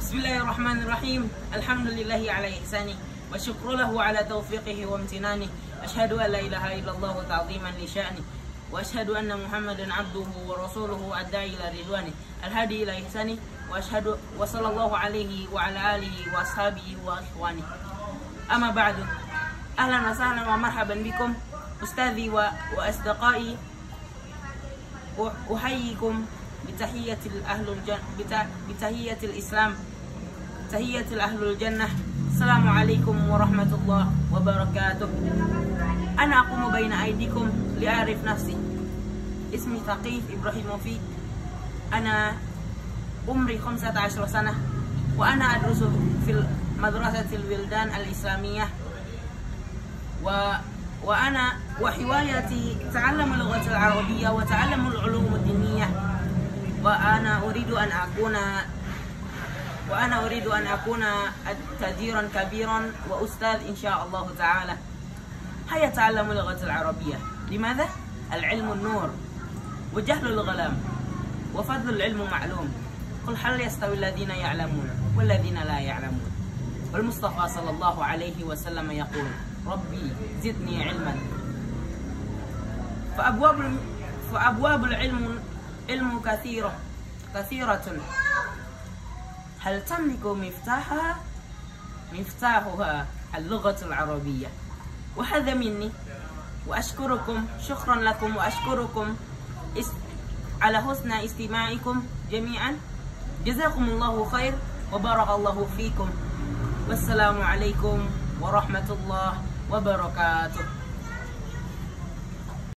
بسم الله الرحمن الرحيم الحمد لله على إحسانه والشكر له على توفيقه وامتنانه أشهد أن لا إله إلا الله تعظيما لشأنه وأشهد أن محمدا عبده ورسوله الداعي إلى رضوانه الهادي إلى إحسانه وأشهد وصلى الله عليه وعلى آله وأصحابه وإخوانه أما بعد أهلا وسهلا ومرحبا بكم أستاذي وأصدقائي أحييكم بتحية الأهل الجنة بتحية الإسلام. تحية الأهل الجنة. السلام عليكم ورحمة الله وبركاته. أنا أقوم بين أيديكم لأعرف نفسي. اسمي ثقيف إبراهيم وفيق أنا عمري 15 سنة وأنا أدرس في مدرسة الولدان الإسلامية. و وأنا وهوايتي تعلم اللغة العربية وتعلم العلوم الدينية. وأنا أريد أن أكون وأنا أريد أن أكون تديرا كبيرا وأستاذ إن شاء الله تعالى هيا تعلموا اللغة العربية لماذا؟ العلم النور وجهل الغلام وفضل العلم معلوم قل هل يستوي الذين يعلمون والذين لا يعلمون والمصطفى صلى الله عليه وسلم يقول ربي زدني علما فأبواب فأبواب العلم علم كثيرة كثيرة. هل تملك مفتاحها؟ مفتاحها اللغة العربية. وهذا مني. وأشكركم. شكرا لكم وأشكركم. على حسن استماعكم جميعا. جزاكم الله خير وبارك الله فيكم. والسلام عليكم ورحمة الله وبركاته.